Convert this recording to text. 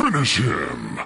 Finish him!